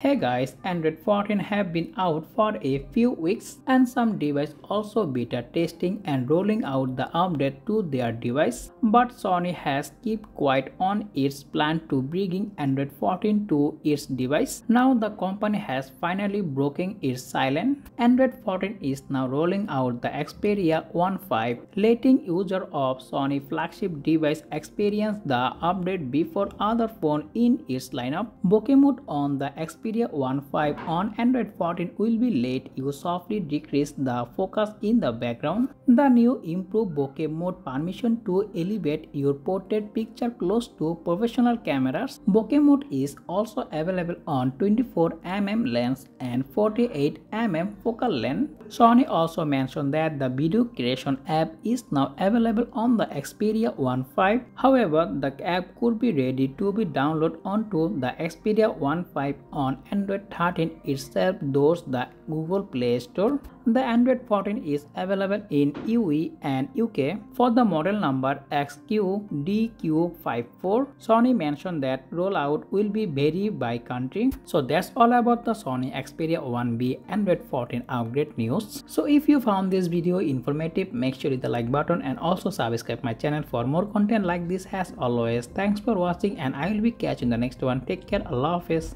Hey guys, Android 14 have been out for a few weeks and some device also beta testing and rolling out the update to their device. But Sony has kept quiet on its plan to bringing Android 14 to its device. Now the company has finally broken its silence. Android 14 is now rolling out the Xperia 1.5, letting user of Sony flagship device experience the update before other phone in its lineup. Bokeh mode on the Xperia Xperia 1.5 on Android 14 will be let you softly decrease the focus in the background. The new improved bokeh mode permission to elevate your portrait picture close to professional cameras. Bokeh mode is also available on 24mm lens and 48mm focal length. Sony also mentioned that the Video Creator app is now available on the Xperia 1.5. However, the app could be ready to be downloaded onto the Xperia 1.5 on Android 13 itself doors the Google Play Store. The Android 14 is available in UE and UK for the model number XQDQ54. Sony mentioned that rollout will be vary by country. So that's all about the Sony Xperia 1 V Android 14 upgrade news. So if you found this video informative, make sure hit the like button and also subscribe my channel for more content like this as always. Thanks for watching and I will be catching the next one. Take care. Allah Hafiz.